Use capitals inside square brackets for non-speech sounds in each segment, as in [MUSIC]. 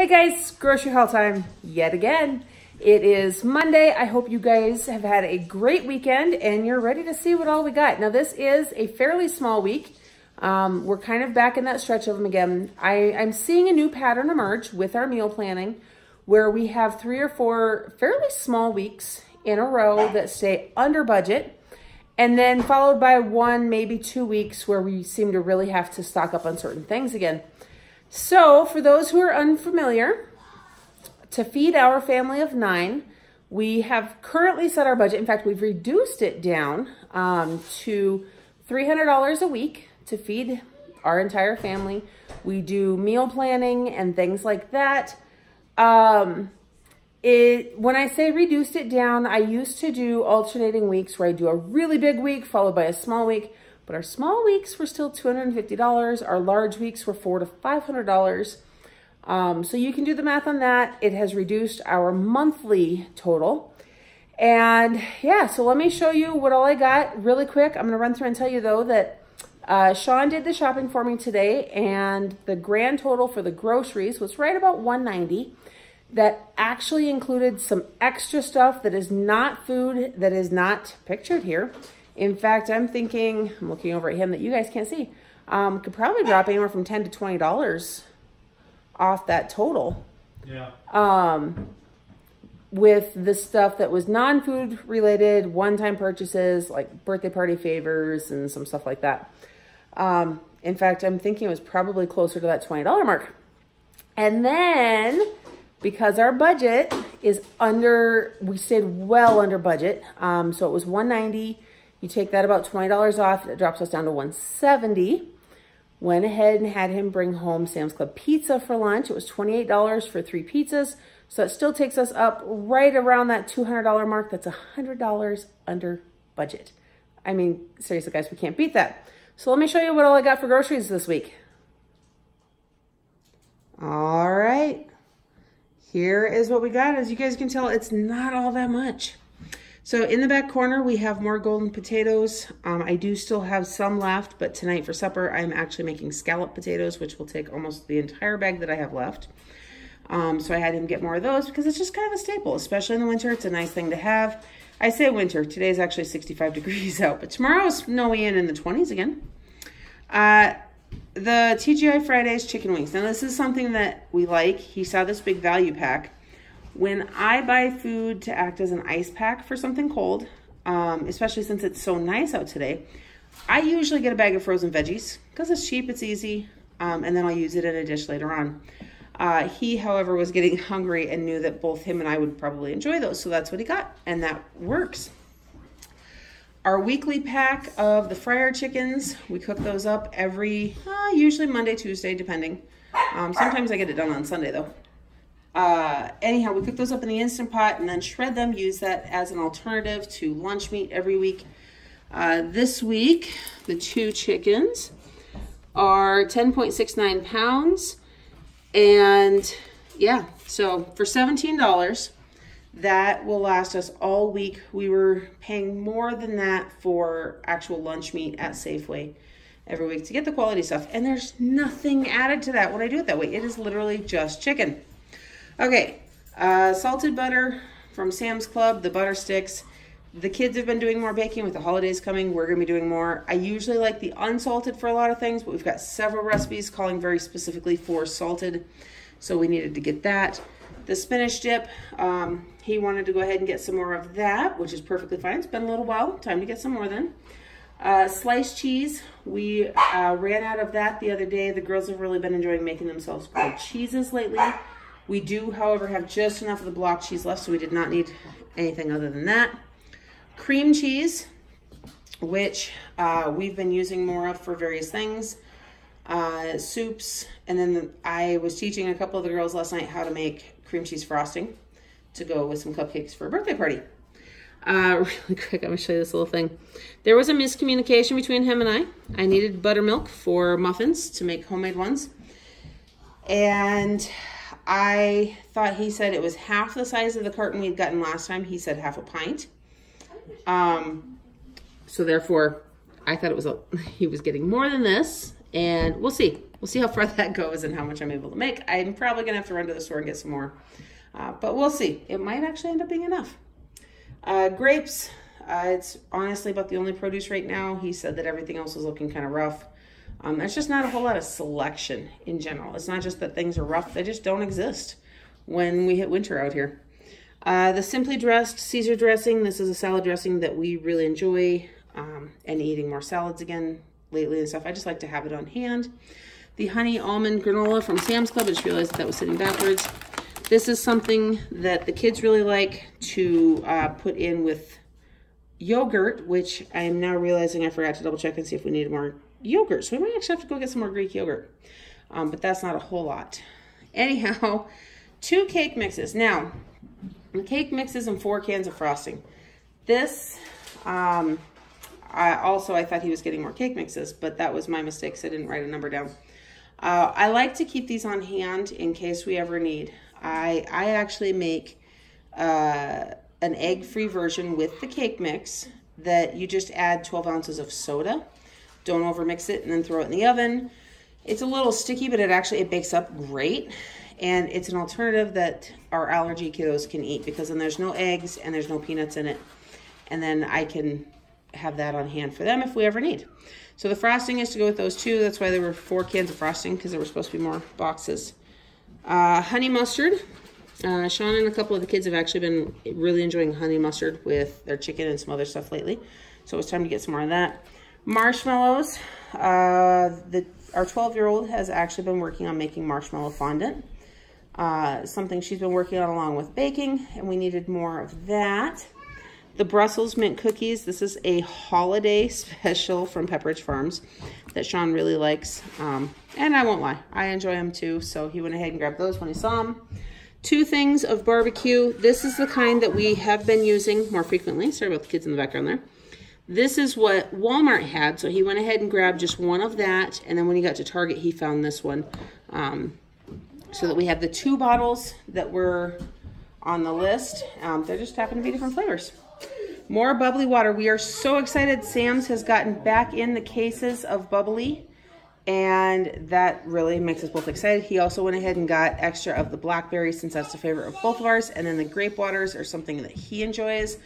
Hey guys, grocery haul time yet again. It is Monday. I hope you guys have had a great weekend and you're ready to see what all we got. Now this is a fairly small week. Um, we're kind of back in that stretch of them again. I, I'm seeing a new pattern emerge with our meal planning where we have three or four fairly small weeks in a row that stay under budget and then followed by one, maybe two weeks where we seem to really have to stock up on certain things again. So for those who are unfamiliar, to feed our family of nine, we have currently set our budget. In fact, we've reduced it down um, to $300 a week to feed our entire family. We do meal planning and things like that. Um, it when I say reduced it down, I used to do alternating weeks where I do a really big week followed by a small week. But our small weeks were still $250. Our large weeks were four to $500. Um, so you can do the math on that. It has reduced our monthly total. And yeah, so let me show you what all I got really quick. I'm gonna run through and tell you though that uh, Sean did the shopping for me today and the grand total for the groceries was right about 190 that actually included some extra stuff that is not food, that is not pictured here. In fact, I'm thinking, I'm looking over at him that you guys can't see, um, could probably drop anywhere from 10 to $20 off that total. Yeah. Um, with the stuff that was non-food related, one-time purchases, like birthday party favors and some stuff like that. Um, in fact, I'm thinking it was probably closer to that $20 mark. And then, because our budget is under, we stayed well under budget. Um, so it was 190 you take that about $20 off, it drops us down to 170 Went ahead and had him bring home Sam's Club pizza for lunch. It was $28 for three pizzas. So it still takes us up right around that $200 mark. That's $100 under budget. I mean, seriously, guys, we can't beat that. So let me show you what all I got for groceries this week. All right. Here is what we got. As you guys can tell, it's not all that much. So in the back corner, we have more golden potatoes. Um, I do still have some left, but tonight for supper, I'm actually making scallop potatoes, which will take almost the entire bag that I have left. Um, so I had him get more of those because it's just kind of a staple, especially in the winter. It's a nice thing to have. I say winter. Today's actually 65 [LAUGHS] degrees out, but tomorrow is snowy and in the 20s again. Uh, the TGI Fridays chicken wings. Now, this is something that we like. He saw this big value pack when I buy food to act as an ice pack for something cold, um, especially since it's so nice out today, I usually get a bag of frozen veggies because it's cheap, it's easy, um, and then I'll use it in a dish later on. Uh, he, however, was getting [LAUGHS] hungry and knew that both him and I would probably enjoy those, so that's what he got, and that works. Our weekly pack of the fryer chickens, we cook those up every, uh, usually Monday, Tuesday, depending. Um, sometimes I get it done on Sunday, though. Uh, anyhow, we cook those up in the Instant Pot and then shred them, use that as an alternative to lunch meat every week. Uh, this week, the two chickens are 10.69 pounds. And yeah, so for $17, that will last us all week. We were paying more than that for actual lunch meat at Safeway every week to get the quality stuff. And there's nothing added to that when I do it that way. It is literally just chicken. Okay, uh, salted butter from Sam's Club, the butter sticks. The kids have been doing more baking with the holidays coming. We're going to be doing more. I usually like the unsalted for a lot of things, but we've got several recipes calling very specifically for salted, so we needed to get that. The spinach dip, um, he wanted to go ahead and get some more of that, which is perfectly fine. It's been a little while. Time to get some more then. Uh, sliced cheese, we uh, ran out of that the other day. The girls have really been enjoying making themselves grilled cheeses lately. We do, however, have just enough of the block cheese left, so we did not need anything other than that. Cream cheese, which uh, we've been using more of for various things. Uh, soups, and then the, I was teaching a couple of the girls last night how to make cream cheese frosting to go with some cupcakes for a birthday party. Uh, [LAUGHS] really quick, I'm gonna show you this little thing. There was a miscommunication between him and I. I needed buttermilk for muffins to make homemade ones. And I thought he said it was half the size of the carton we'd gotten last time. He said half a pint. Um, so therefore, I thought it was a, [LAUGHS] he was getting more than this, and we'll see. we'll see how far [LAUGHS] that goes and how much I'm able to make. I'm probably gonna have to run to the store and get some more, uh, but we'll see. It might actually end up being enough. Uh, grapes, uh, it's honestly about the only produce right now. He said that everything else is looking kind of rough. Um, there's just not a whole lot of selection in general. It's not just that things are rough, they just don't exist when we hit winter out here. Uh, the Simply Dressed Caesar dressing, this is a salad dressing that we really enjoy um, and eating more salads again lately and stuff. I just like to have it on hand. The Honey Almond Granola from Sam's Club, I just realized that, that was sitting backwards. This is something that the kids really like to uh, put in with yogurt, which I am now realizing I forgot to double check and see if we need more yogurt. So we might actually have to go get some more Greek yogurt. Um, but that's not a whole lot. Anyhow, [LAUGHS] two cake mixes. Now, the cake mixes and four cans of frosting. This, um, I also, I thought he was getting more cake mixes, but that was my mistake, I didn't write a number down. Uh, I like to keep these on hand in case we ever need. I, I actually make uh, an egg-free version with the cake mix that you just add 12 ounces of soda. Don't overmix it and then throw it in the oven. It's a little sticky, but it actually, it bakes up great. And it's an alternative that our allergy kiddos can eat because then there's no eggs and there's no peanuts in it. And then I can have that on hand for them if we ever need. So the frosting is to go with those two. That's why there were four cans of frosting because there were supposed to be more boxes. Uh, honey mustard. Uh, Sean and a couple of the kids have actually been really enjoying honey mustard with their chicken and some other stuff lately. So it's time to get some more of that. Marshmallows. Uh, the, our 12-year-old has actually been working on making marshmallow fondant. Uh, something she's been working on along with baking, and we needed more of that. The Brussels mint cookies. This is a holiday [LAUGHS] special from Pepperidge Farms that Sean really likes. Um, and I won't lie, I enjoy them too. So he went ahead and grabbed those when he saw them. Two things of barbecue. This is the kind that we have been using more frequently. Sorry about the kids in the background there. This is what Walmart had, so he went ahead and grabbed just one of that, and then when he got to Target, he found this one. Um, so that we have the two bottles that were on the list. Um, they just happen to be different flavors. More bubbly water. We are so excited. Sam's has gotten back in the cases of bubbly and that really makes us both excited. He also went ahead and got extra of the blackberry since that's the favorite of both of ours. And then the grape waters are something that he enjoys.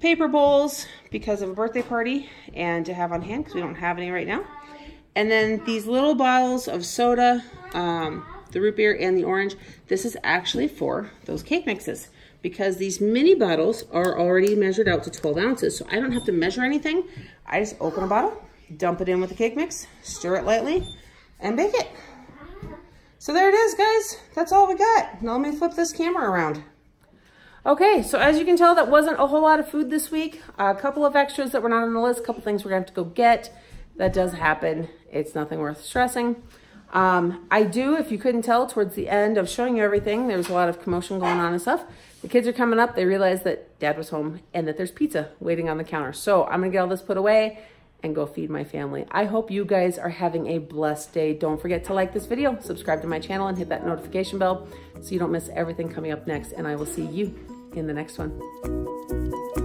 Paper bowls because of a birthday party and to have on hand because we don't have any right now. And then these little bottles of soda. Um, the root beer and the orange. This is actually for those cake mixes because these mini bottles are already measured out to 12 ounces. So I don't have to measure anything. I just open a bottle, dump it in with the cake mix, stir it lightly, and bake it. So there it is, guys. That's all we got. Now let me flip this camera around. Okay, so as you can tell, that wasn't a whole lot of food this week. A couple of extras that were not on the list, a couple things we're gonna have to go get. That does happen. It's nothing worth stressing. Um, I do, if you couldn't tell, towards the end of showing you everything, there's a lot of commotion going on and stuff. The kids are coming up. They realize that dad was home and that there's pizza waiting on the counter. So I'm to get all this put away and go feed my family. I hope you guys are having a blessed day. Don't forget to like this video, subscribe to my channel, and hit that notification bell so you don't miss everything coming up next. And I will see you in the next one.